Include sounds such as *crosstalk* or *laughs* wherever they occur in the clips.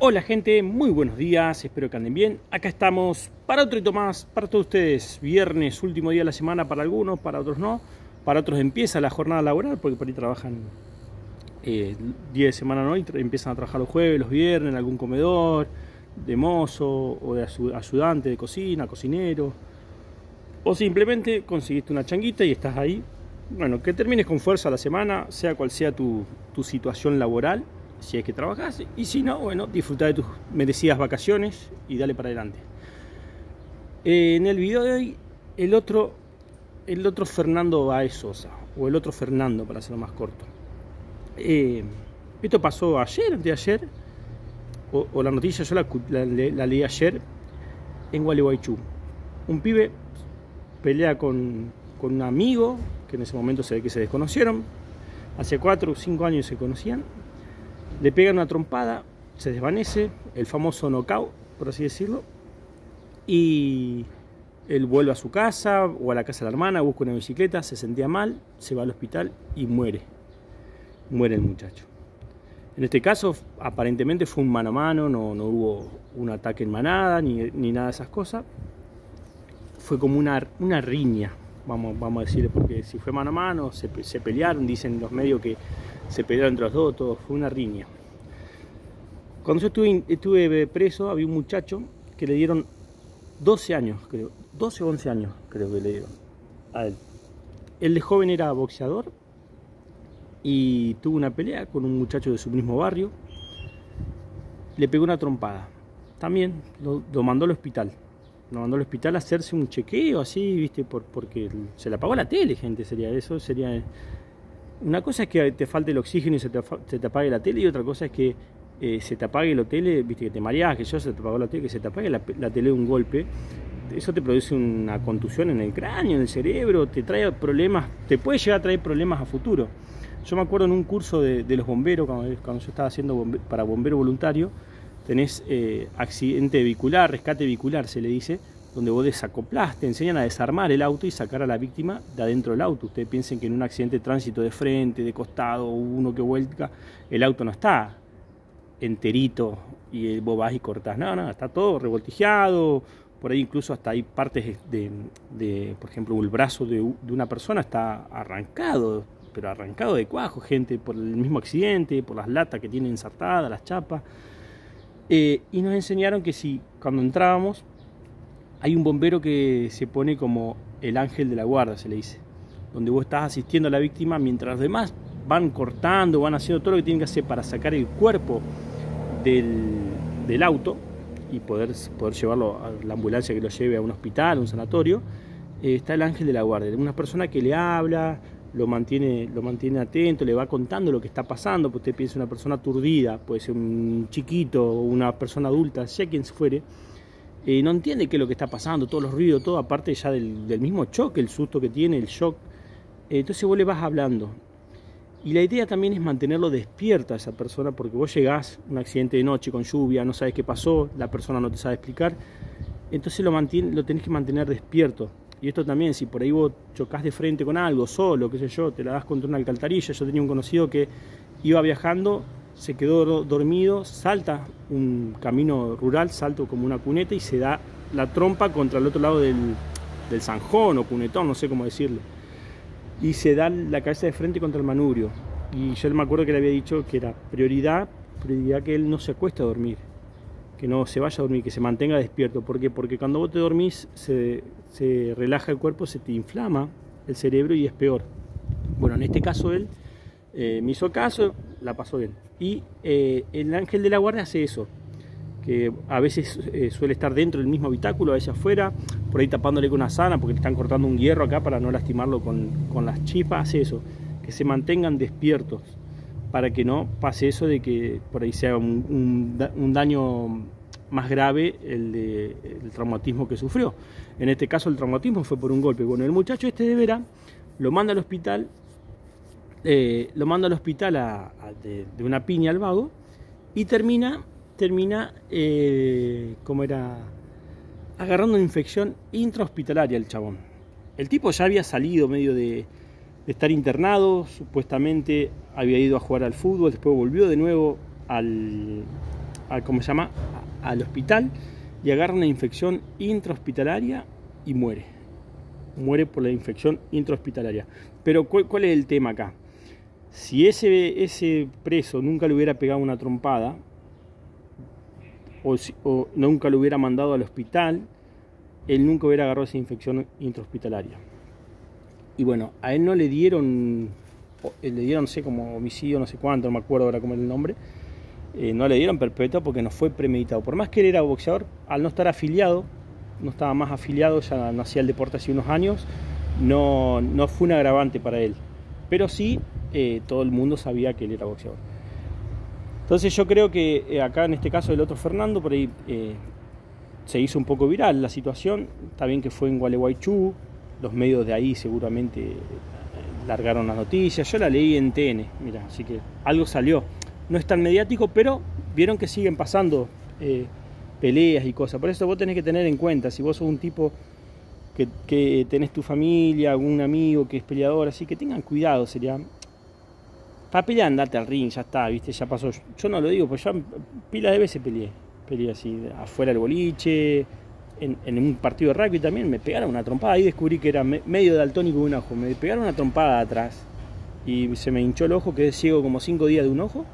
Hola gente, muy buenos días, espero que anden bien. Acá estamos para otro hito más, para todos ustedes. Viernes, último día de la semana para algunos, para otros no. Para otros empieza la jornada laboral porque por ahí trabajan eh, día de semana no y empiezan a trabajar los jueves, los viernes en algún comedor, de mozo o de ayudante de cocina, cocinero. O simplemente conseguiste una changuita y estás ahí. Bueno, que termines con fuerza la semana, sea cual sea tu, tu situación laboral si es que trabajas, y si no, bueno, disfruta de tus merecidas vacaciones y dale para adelante. Eh, en el video de hoy, el otro, el otro Fernando Baez Sosa, o el otro Fernando, para hacerlo más corto. Eh, esto pasó ayer, antes de ayer, o, la noticia yo la, leí ayer en Gualeguaychú. Un pibe pelea con, con un amigo, que en ese momento se ve que se desconocieron, hace 4 o 5 años se conocían, le pegan una trompada, se desvanece, el famoso knockout, por así decirlo, y él vuelve a su casa o a la casa de la hermana, busca una bicicleta, se sentía mal, se va al hospital y muere. Muere el muchacho. En este caso, aparentemente fue un mano a mano, no, no hubo un ataque en manada ni, nada de esas cosas. Fue como una, una riña, vamos, vamos a decir, porque si fue mano a mano, se, se pelearon, dicen los medios que se pelearon entre los dos, todo, fue una riña. Cuando yo estuve, estuve preso, había un muchacho que le dieron 12 años, creo, 12 o 11 años, creo que le dieron a él. Él de joven era boxeador y tuvo una pelea con un muchacho de su mismo barrio. Le pegó una trompada. También lo, mandó al hospital. Lo mandó al hospital a hacerse un chequeo así, viste, por, porque se le apagó la tele, gente, sería eso, sería una cosa es que te falte el oxígeno y se te, apague la tele y otra cosa es que eh, se te apague la tele, viste que te mareas, que yo se te apagó la tele, que se te apague la, tele de un golpe. Eso te produce una contusión en el cráneo, en el cerebro, te trae problemas, te puede llegar a traer problemas a futuro. Yo me acuerdo en un curso de, los bomberos, cuando, cuando, yo estaba haciendo para bombero voluntario, tenés eh, accidente vehicular, rescate vehicular se le dice, donde vos desacoplás, te enseñan a desarmar el auto y sacar a la víctima de adentro del auto. Ustedes piensen que en un accidente de tránsito de frente, de costado, uno que vuelca, el auto no está enterito y vos vas y cortás. No, no, está todo revoltijeado. Por ahí incluso hasta hay partes de, por ejemplo, el brazo de, una persona está arrancado, pero arrancado de cuajo, gente, por el mismo accidente, por las latas que tienen ensartadas, las chapas. Eh, y nos enseñaron que si cuando entrábamos hay un bombero que se pone como el ángel de la guarda, se le dice, donde vos estás asistiendo a la víctima mientras los demás van cortando, van haciendo todo lo que tienen que hacer para sacar el cuerpo del, auto y poder, poder llevarlo a la ambulancia que lo lleve a un hospital, a un sanatorio, eh, está el ángel de la guardia, una persona que le habla, lo mantiene, lo mantiene atento, le va contando lo que está pasando, porque usted piensa una persona aturdida, puede ser un chiquito una persona adulta, sea quien fuere, eh, no entiende qué es lo que está pasando, todos los ruidos, todo, aparte ya del, mismo choque, el susto que tiene, el shock. Eh, entonces vos le vas hablando. Y la idea también es mantenerlo despierto a esa persona, porque vos llegás, un accidente de noche con lluvia, no sabes qué pasó, la persona no te sabe explicar, entonces lo, lo tenés que mantener despierto. Y esto también, si por ahí vos chocas de frente con algo, solo, qué sé yo, te la das contra una alcantarilla. Yo tenía un conocido que iba viajando se quedó dormido, salta un camino rural, salto como una cuneta y se da la trompa contra el otro lado del, del zanjón o cunetón, no sé cómo decirlo. Y se da la cabeza de frente contra el manubrio. Y yo me acuerdo que le había dicho que era prioridad, prioridad que él no se acueste a dormir, que no se vaya a dormir, que se mantenga despierto. ¿Por qué? Porque cuando vos te dormís se, se relaja el cuerpo, se te inflama el cerebro y es peor. Bueno, en este caso él eh, me hizo caso, la pasó bien. Y eh, el ángel de la guardia hace eso, que a veces eh, suele estar dentro del mismo habitáculo, a veces afuera, por ahí tapándole con una sana porque le están cortando un hierro acá para no lastimarlo con, las chispas, hace eso, que se mantengan despiertos para que no pase eso de que por ahí sea un, un, daño más grave el, de, traumatismo que sufrió. En este caso el traumatismo fue por un golpe. Bueno, el muchacho este de Vera lo manda al hospital eh, lo manda al hospital de, una piña al vago y termina, termina eh, como era, agarrando una infección intrahospitalaria el chabón. El tipo ya había salido medio de, estar internado, supuestamente había ido a jugar al fútbol, después volvió de nuevo al, a, ¿cómo se llama? al hospital y agarra una infección intrahospitalaria y muere. Muere por la infección intrahospitalaria. Pero ¿cuál, es el tema acá? Si ese, ese preso nunca le hubiera pegado una trompada, o, nunca lo hubiera mandado al hospital, él nunca hubiera agarrado esa infección intrahospitalaria. Y bueno, a él no le dieron, le dieron, no sé, como homicidio, no sé cuánto, no me acuerdo ahora cómo es el nombre, eh, no le dieron perpetua porque no fue premeditado. Por más que él era boxeador, al no estar afiliado, no estaba más afiliado, ya no hacía el deporte hace unos años, no, no fue un agravante para él. Pero sí, eh, todo el mundo sabía que él era boxeador. Entonces yo creo que eh, acá en este caso del otro Fernando, por ahí se hizo un poco viral la situación. Está bien que fue en Gualeguaychú, los medios de ahí seguramente largaron las noticias. Yo la leí en TN, mira, así que algo salió no es tan mediático, pero vieron que siguen pasando eh, peleas y cosas. Por eso vos tenés que tener en cuenta, si vos sos un tipo que, tenés tu familia, algún amigo que es peleador, así que tengan cuidado, sería... Para pelear andate al ring, ya está, viste, ya pasó. Yo no lo digo, pues yo pila de veces peleé. Peleé así, afuera del boliche, en, un partido de rugby también, me pegaron una trompada. Ahí descubrí que era medio daltónico de un ojo. Me pegaron una trompada atrás y se me hinchó el ojo, quedé ciego como cinco días de un ojo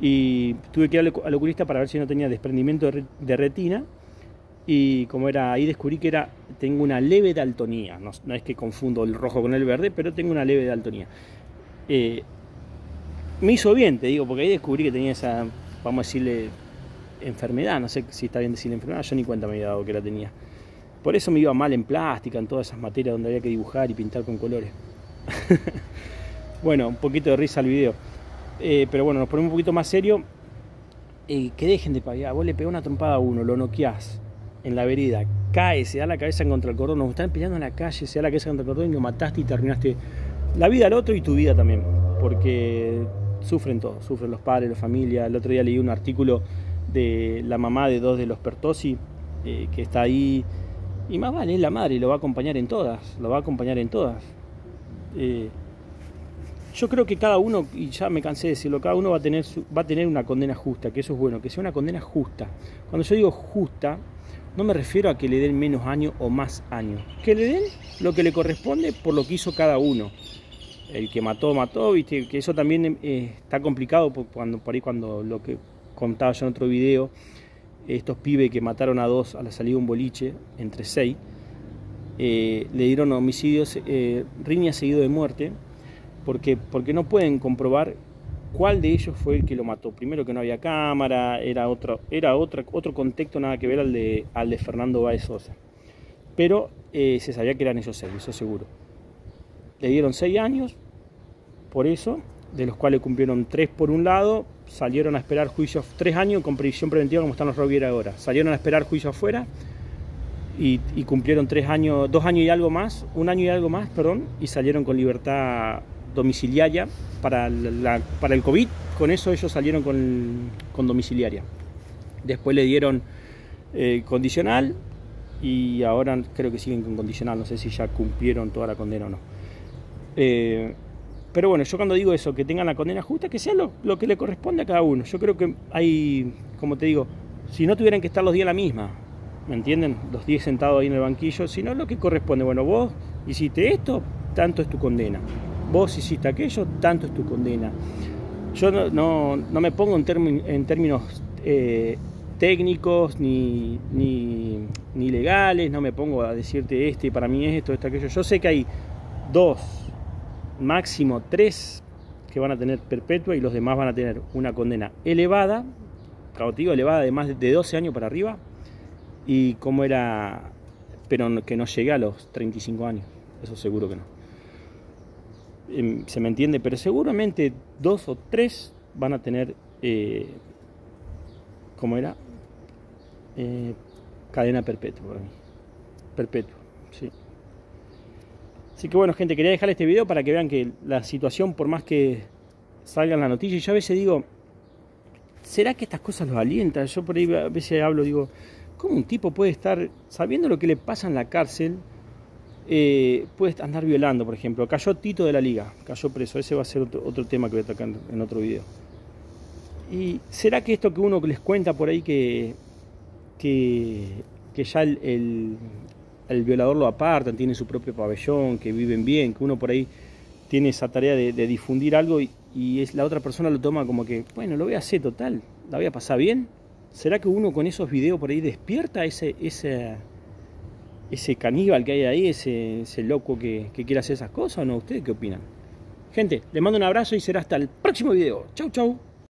y tuve que ir al oculista para ver si no tenía desprendimiento de retina. Y como era ahí descubrí que era tengo una leve daltonía. No, es que confundo el rojo con el verde pero tengo una leve daltonía. Eh, me hizo bien te digo porque ahí descubrí que tenía esa vamos a decirle enfermedad. No sé si está bien decirle enfermedad yo ni cuenta me había dado que la tenía. Por eso me iba mal en plástica en todas esas materias donde había que dibujar y pintar con colores. *laughs* Bueno un poquito de risa al video eh, pero bueno, nos ponemos un poquito más serio. Eh, que dejen de pagar. Vos le pegás una trompada a uno, lo noqueás en la vereda, cae, se da la cabeza contra el cordón, nos están peleando en la calle, se da la cabeza contra el cordón y lo mataste y terminaste la vida al otro y tu vida también. Porque sufren todos, sufren los padres, la familia. El otro día leí un artículo de la mamá de dos de los Pertosi, eh, que está ahí. Y más vale, es la madre lo va a acompañar en todas, lo va a acompañar en todas. Yo creo que cada uno, y ya me cansé de decirlo, cada uno va a, tener va a tener una condena justa, que eso es bueno, que sea una condena justa. Cuando yo digo justa, no me refiero a que le den menos años o más años, que le den lo que le corresponde por lo que hizo cada uno. El que mató, mató, viste, que eso también eh, está complicado cuando, por ahí cuando lo que contaba yo en otro video, estos pibes que mataron a dos a la salida de un boliche, entre seis, eh, le dieron homicidios, eh, riña seguido de muerte, porque, porque no pueden comprobar cuál de ellos fue el que lo mató. Primero que no había cámara, era otro, era otro, otro contexto nada que ver al de, al de Fernando Baez Sosa. Pero eh, se sabía que eran ellos seis, eso seguro. Le dieron seis años, por eso, de los cuales cumplieron tres por un lado, salieron a esperar juicio tres años con prisión preventiva como están los Roviera ahora. Salieron a esperar juicio afuera y, y, cumplieron tres años, dos años y algo más, un año y algo más, perdón, y salieron con libertad domiciliaria para, para el COVID. Con eso ellos salieron con, domiciliaria. Después le dieron eh, condicional y ahora creo que siguen con condicional. No sé si ya cumplieron toda la condena o no. Eh, pero bueno, yo cuando digo eso, que tengan la condena justa, que sea lo, que le corresponde a cada uno. Yo creo que hay, como te digo, si no tuvieran que estar los 10 la misma, ¿me entienden? Los 10 sentados ahí en el banquillo, sino lo que corresponde. Bueno, vos hiciste esto, tanto es tu condena vos hiciste aquello, tanto es tu condena. Yo no, me pongo en, términos eh, técnicos ni, ni, legales, no me pongo a decirte este, para mí es esto, esto, aquello. Yo sé que hay dos, máximo tres que van a tener perpetua y los demás van a tener una condena elevada, cautivo elevada de más de 12 años para arriba, y como era, pero que no llegue a los 35 años, eso seguro que no. Em, se me entiende, pero seguramente dos o tres van a tener, eh, ¿cómo era? Eh, cadena perpetua Perpetua, sí. Así que bueno, gente, quería dejar este video para que vean que la situación, por más que salgan las noticias, yo a veces digo, ¿será que estas cosas los alientan? Yo por ahí a veces hablo, digo, ¿cómo un tipo puede estar sabiendo lo que le pasa en la cárcel? Eh, puede andar violando, por ejemplo. Cayó Tito de la liga, cayó preso. Ese va a ser otro, tema que voy a tocar en otro video. ¿Y será que esto que uno les cuenta por ahí que, que, ya el, violador lo apartan, tiene su propio pabellón, que viven bien, que uno por ahí tiene esa tarea de, difundir algo y, es, la otra persona lo toma como que, bueno, lo voy a hacer total, la voy a pasar bien? ¿Será que uno con esos videos por ahí despierta ese, ese, ese caníbal que hay ahí, ese, ese loco que, que quiere hacer esas cosas o no? ¿Ustedes qué opinan? Gente, les mando un abrazo y será hasta el próximo video. Chau, chau.